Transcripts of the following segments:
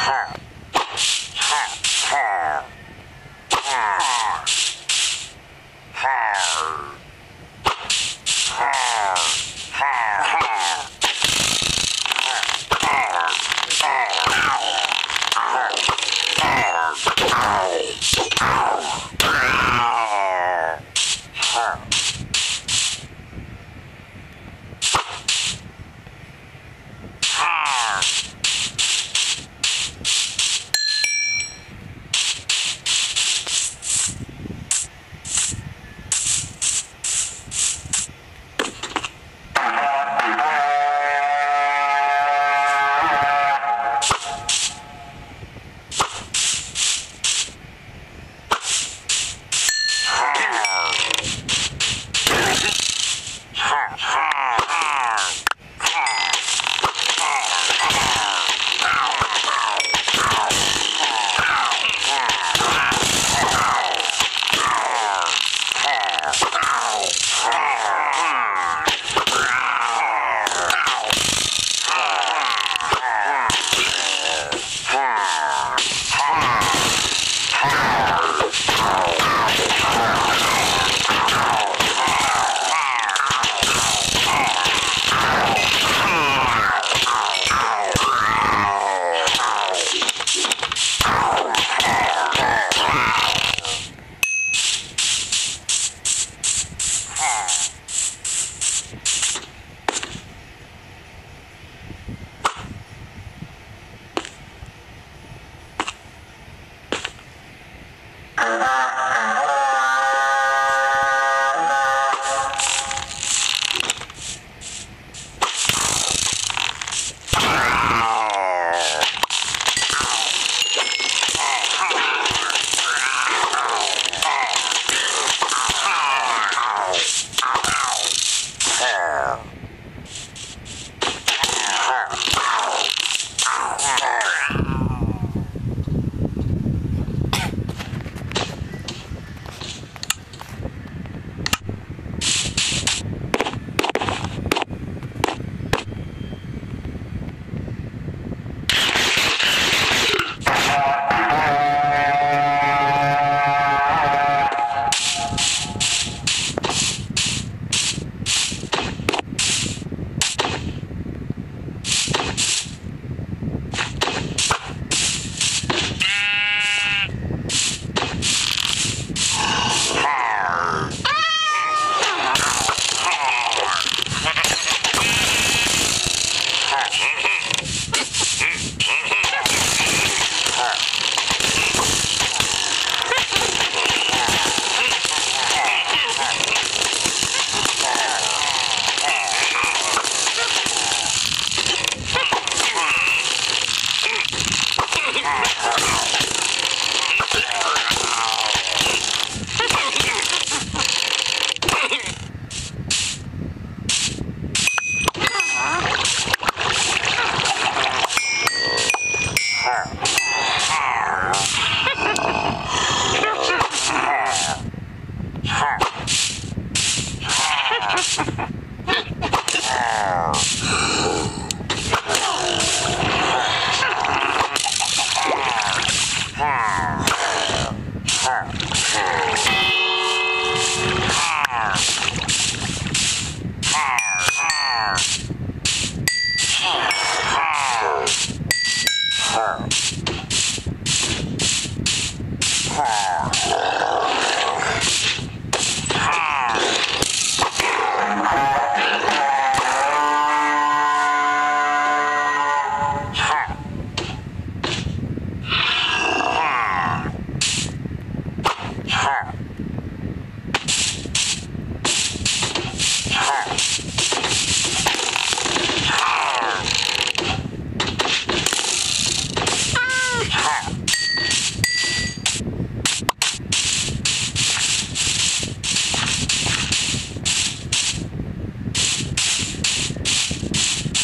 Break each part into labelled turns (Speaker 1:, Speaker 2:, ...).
Speaker 1: her.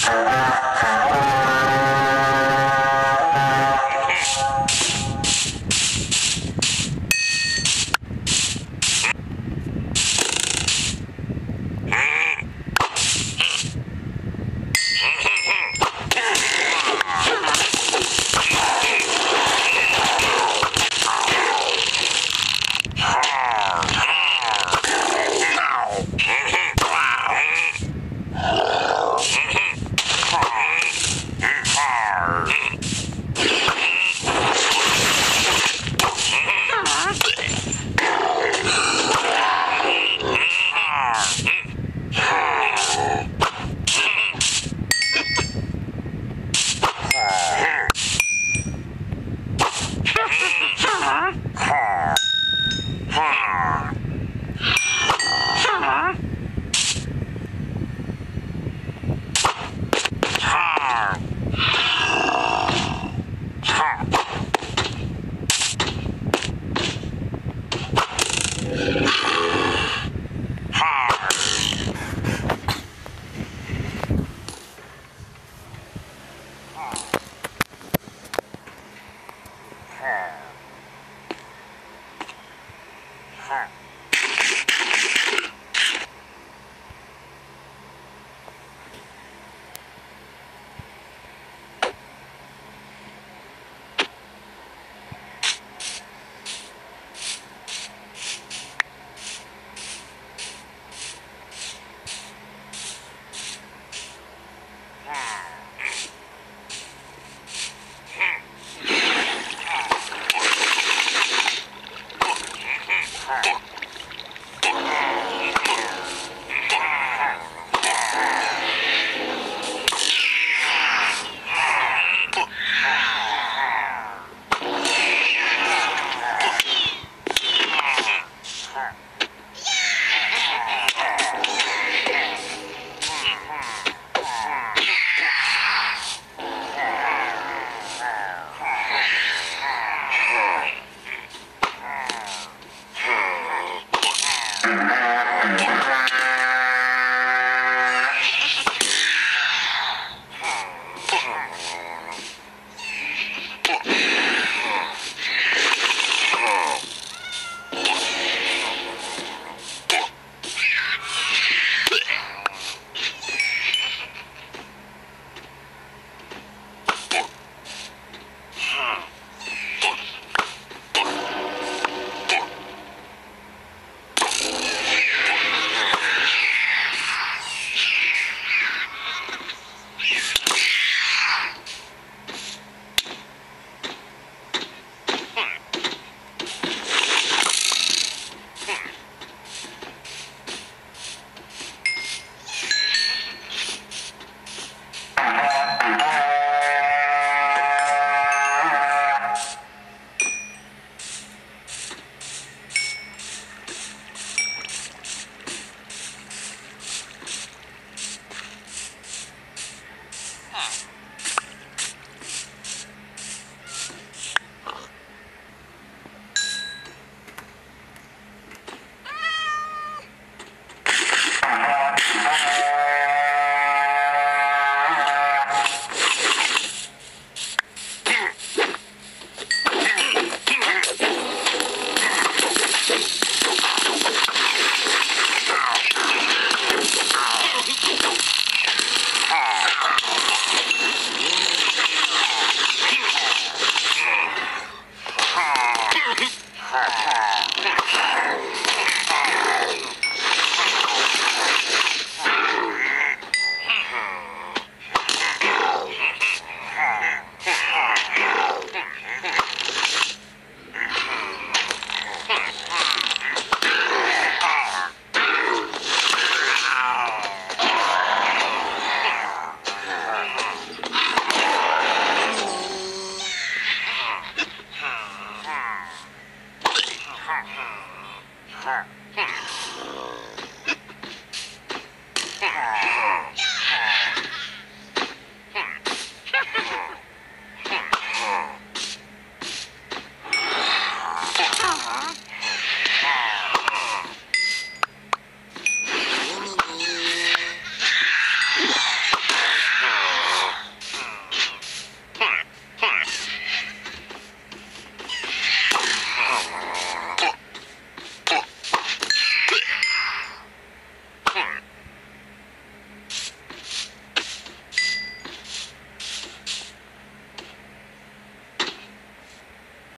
Speaker 1: Thank you. Yeah. Hmm. Hmm. Hmm.